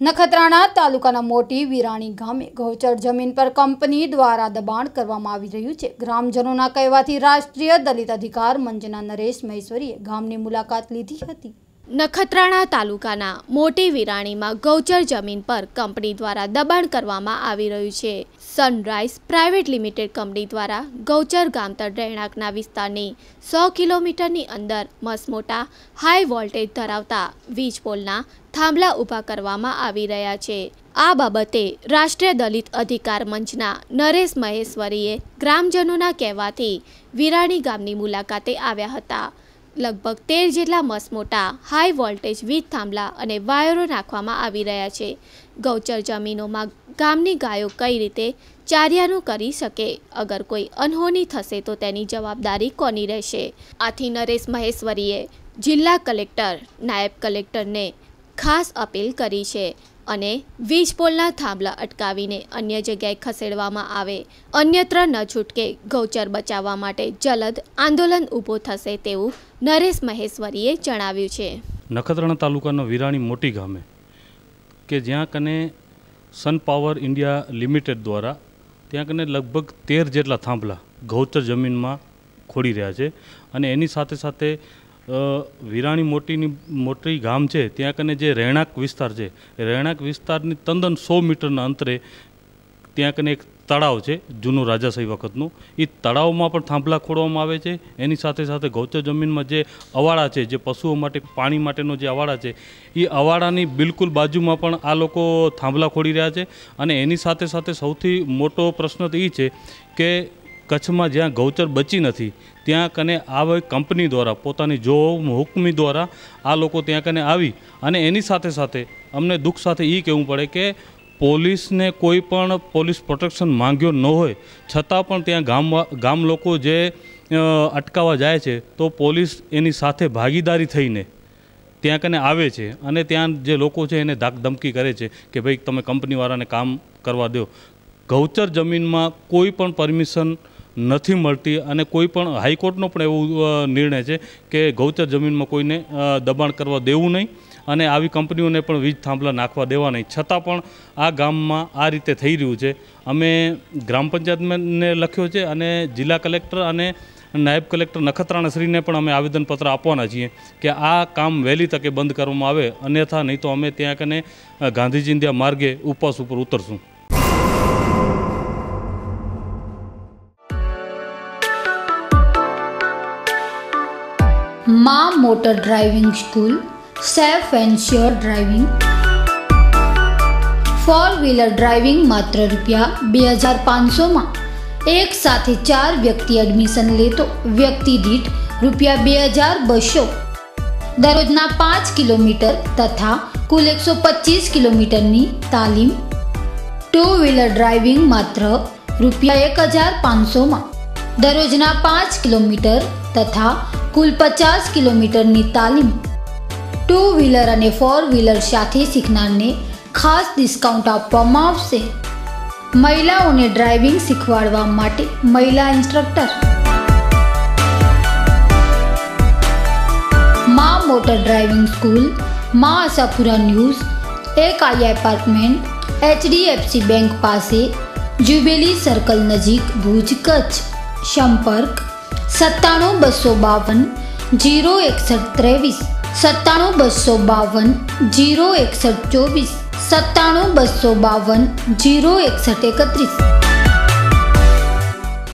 નખત્રાણા તાલુકાના મોટી વિરાણી ગામે ગૌચર જમીન પર કંપની દ્વારા દબાણ કરવામાં આવી રહ્યું છે. ગ્રામજનોના કહેવાથી રાષ્ટ્રીય દલિત અધિકાર મંચના નરેશ મહેશ્વરીએ ગામની મુલાકાત લીધી હતી. નખત્રાણા તાલુકાના મોટી વિરાણીમાં ગૌચર જમીન પર કંપની દ્વારા દબાણ કરવામાં આવી રહ્યું છે. સનરાઈઝ પ્રાઇવેટ લિમિટેડ કંપની દ્વારા ગૌચર ગામતર રહેણાંકના વિસ્તારની સો કિલોમીટરની અંદર મસમોટા હાઈ વોલ્ટેજ ધરાવતા વીજ પોલના થાંભલા ઊભા કરવામાં આવી રહ્યા છે. આ બાબતે રાષ્ટ્રીય દલિત અધિકાર મંચના નરેશ મહેશ્વરીએ ગ્રામજનોના કહેવાથી વિરાણી ગામની મુલાકાતે આવ્યા હતા. લગભગ તેર જેટલા મસમોટા હાઈ વોલ્ટેજ વીજ થાંભલા અને વાયરો નાખવામાં આવી રહ્યા છે. ગૌચર જમીનોમાં ગામની ગાયો કઈ રીતે ચાર્યાનું કરી શકે? અગર કોઈ અનહોની થશે તો તેની જવાબદારી કોની રહેશે? આથી નરેશ મહેશ્વરીએ જિલ્લા કલેક્ટર, નાયબ કલેક્ટરને ખાસ અપીલ કરી છે. અને વીજ પોલના થાંભલા અટકાવીને અન્ય જગ્યાએ ખસેડવામાં આવે. અન્યત્ર ન છૂટકે ગૌચર બચાવવા માટે જલદ આંદોલન ઊભો થશે તેવું નરેશ મહેશ્વરીએ જણાવ્યું છે. નખત્રાણા તાલુકાનો વિરાણી મોટી ગામે કે જ્યાં કને સન પાવર ઇન્ડિયા લિમિટેડ દ્વારા ત્યાં કને લગભગ તેર જેટલા થાંભલા ગૌચર જમીનમાં ખોડી રહ્યા છે અને એની સાથે સાથે વિરાણી મોટીની, મોટી ગામ છે, ત્યાં કને જે રહેણાંક વિસ્તાર છે રહેણાંક વિસ્તારની તદ્દન સો મીટરના અંતરે ત્યાં કને એક તળાવ છે, જૂનું રાજાશાહી વખતનું. એ તળાવમાં પણ થાંભલા ખોડવામાં આવે છે, એની સાથે સાથે ગૌચર જમીનમાં જે અવાડા છે, જે પશુઓ માટે, પાણી માટેનો જે અવાડા છે એ અવાડાની બિલકુલ બાજુમાં પણ આ લોકો થાંભલા ખોડી રહ્યા છે. અને એની સાથે સાથે સૌથી મોટો પ્રશ્ન તો એ છે કે કચ્છમાં જ્યાં ગૌચર બચી નથી, ત્યાં કને આવી કંપની દ્વારા, પોતાની જો હુકમી દ્વારા આ લોકો ત્યાં કને આવી અને એની સાથે સાથે અમને દુઃખ સાથે એ કહેવું પડે કે પોલીસને કોઈ પણ પોલીસ પ્રોટેક્શન માંગ્યો ન હોય, છતાં પણ ત્યાં ગામ ગામ લોકો જે અટકાવવા જાય છે, તો પોલીસ એની સાથે ભાગીદારી થઈને ત્યાં કને આવે છે અને ત્યાં જે લોકો છે એને ધાક ધમકી કરે છે કે ભાઈ તમે કંપનીવાળાને કામ કરવા દો. ગૌચર જમીનમાં કોઈ પણ પરમિશન નથી મળતી અને કોઈ પણ હાઈકોર્ટનો પણ એવું નિર્ણય છે કે ગૌચર જમીનમાં કોઈને દબાણ કરવા દેવું નહીં અને આવી કંપનીઓને પણ વીજ થાંભલા નાખવા દેવા નહીં. છતાં પણ આ ગામમાં આ રીતે થઈ રહ્યું છે. અમે ગ્રામ પંચાયતને લખ્યો છે અને જિલ્લા કલેક્ટર અને નાયબ કલેક્ટર નખત્રાણાશ્રીને પણ અમે આવેદનપત્ર આપવાના છીએ કે આ કામ વહેલી તકે બંધ કરવામાં આવે. અન્યથા નહીં તો અમે ત્યાં કને ગાંધીજી માર્ગે ઉપવાસ ઉપર ઉતરશું. માં motor driving school safe and sure driving. Four wheeler driving માત્ર રૂપિયા બે હજાર પાંચસોમાં. એક સાથે ચાર વ્યક્તિ એડમિશન લેતો, વ્યક્તિ દીઠ રૂપિયા બે હજાર બસો. દરરોજના પાંચ કિલોમીટર તથા કુલ એકસો પચીસ કિલોમીટરની તાલીમ. ટુ વ્હીલર ડ્રાઇવિંગ માત્ર રૂપિયા એક હજાર પાંચસોમાં. દરરોજના પાંચ કિલોમીટર તથા કુલ પચાસ કિલોમીટરની તાલીમ. ટુ વ્હીલર અને ફોર વ્હીલર સાથે શીખનારને ખાસ ડિસ્કાઉન્ટ આપવામાં આવશે. મહિલાઓને ડ્રાઇવિંગ શીખવાડવા માટે મહિલા ઇન્સ્ટ્રક્ટર. મા મોટર ડ્રાઇવિંગ સ્કૂલ, મા આશાપુરા ન્યૂઝ, એક આઈ એપાર્ટમેન્ટ, એચડીએફસી બેંક પાસે જ્યુબેલી સર્કલ નજીક ભુજ કચ્છ, સંપર્ક સત્તાણું બસો બાવન, જીરો એકસઠ ત્રેવીસ, સત્તાણું બસો બાવન, જીરો એકસઠ ચોવીસ, સત્તાણું બસો બાવન, જીરો એકસઠ એકત્રીસ.